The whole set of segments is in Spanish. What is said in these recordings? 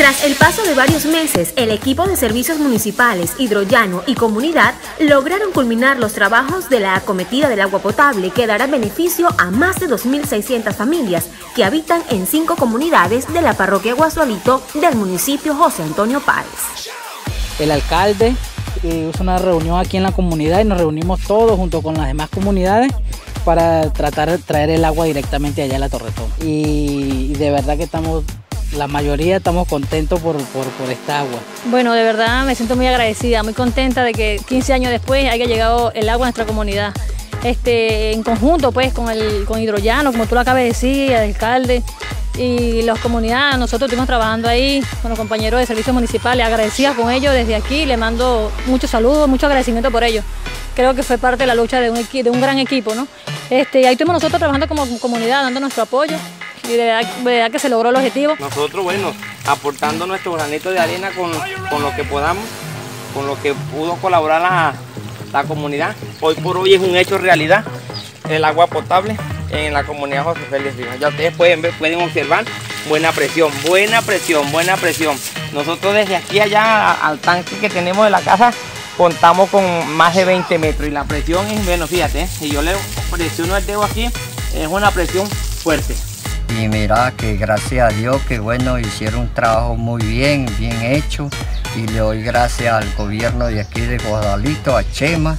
Tras el paso de varios meses, el equipo de servicios municipales, hidrollano y comunidad lograron culminar los trabajos de la acometida del agua potable que dará beneficio a más de 2.600 familias que habitan en cinco comunidades de la parroquia Guasualito del municipio José Antonio Páez. El alcalde eh, hizo una reunión aquí en la comunidad y nos reunimos todos junto con las demás comunidades para tratar de traer el agua directamente allá a la Torretón. Y, y de verdad que estamos la mayoría estamos contentos por, esta agua. Bueno, de verdad me siento muy agradecida, muy contenta de que 15 años después haya llegado el agua a nuestra comunidad. Este, en conjunto pues con el con Hidrollano, como tú lo acabas de decir, el alcalde y las comunidades, nosotros estuvimos trabajando ahí con los compañeros de servicios municipales, agradecidas con ellos desde aquí, le mando muchos saludos, mucho agradecimiento por ellos. Creo que fue parte de la lucha de un, de un gran equipo, ¿no? Este, ahí estuvimos nosotros trabajando como comunidad, dando nuestro apoyo y de verdad, que se logró el objetivo. Nosotros, bueno, aportando nuestro granito de arena con, lo que podamos, con lo que pudo colaborar la, la comunidad. Hoy por hoy es un hecho realidad el agua potable en la comunidad José Félix Ya ustedes pueden ver, pueden observar buena presión, buena presión, buena presión. Nosotros desde aquí allá al tanque que tenemos de la casa contamos con más de 20 metros y la presión es, bueno, fíjate, si yo le presiono el dedo aquí, es una presión fuerte. Y mira que gracias a Dios que bueno, hicieron un trabajo muy bien, bien hecho. Y le doy gracias al gobierno de aquí de Guadalito, a Chema,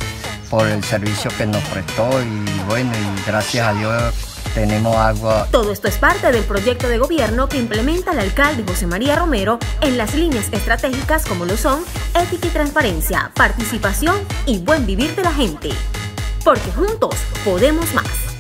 por el servicio que nos prestó. Y bueno, y gracias a Dios tenemos agua. Todo esto es parte del proyecto de gobierno que implementa el alcalde José María Romero en las líneas estratégicas como lo son ética y transparencia, participación y buen vivir de la gente. Porque juntos podemos más.